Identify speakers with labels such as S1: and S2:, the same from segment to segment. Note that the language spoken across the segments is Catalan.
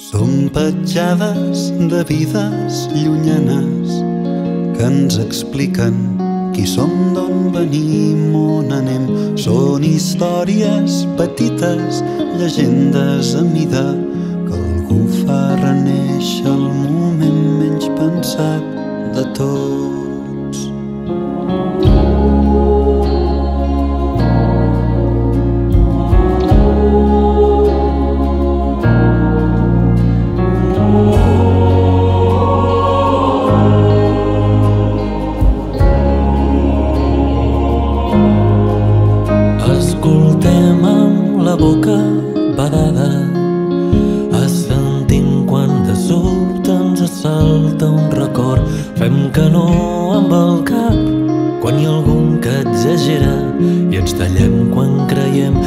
S1: Som petjades de vides llunyanes que ens expliquen qui som, d'on venim, on anem. Són històries petites, llegendes a mida, que algú fa reneixer el moment menys pensat de tots.
S2: Assalta un record. Fem que no amb el cap quan hi ha algun que exagera I ens tallem quan creiem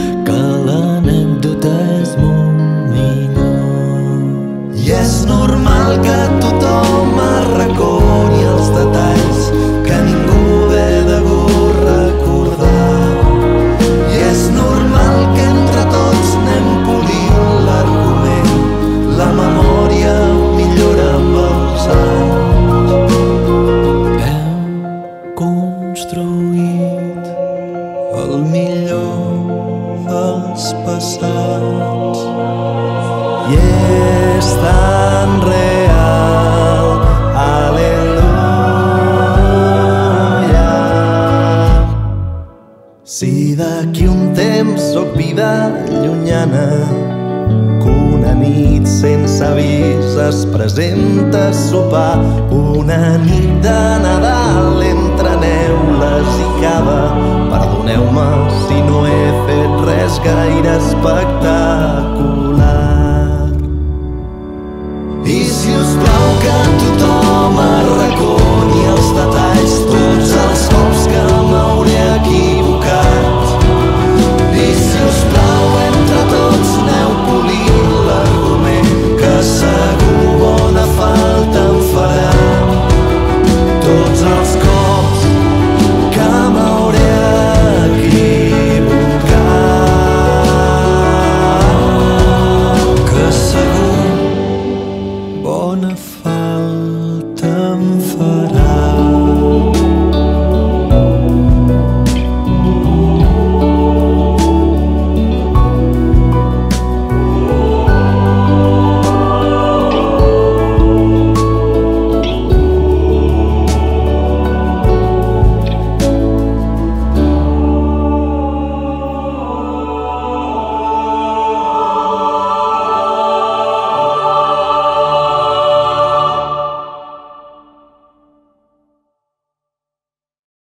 S1: passats. I és tan real. Aleluia. Si d'aquí un temps sóc vida llunyana que una nit sense avís es presenta a sopar una nit de gaire espectacular. I si us plau que tothom arraconi els detalls, tots els cops que m'hauré equivocat. I si us plau, entre tots aneu polint l'argument que segur bona falta em farà. Tots els cops bona falta em fa.